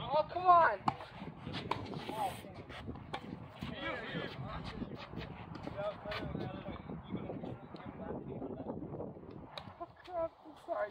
Oh, come on. Oh, crap. I'm sorry.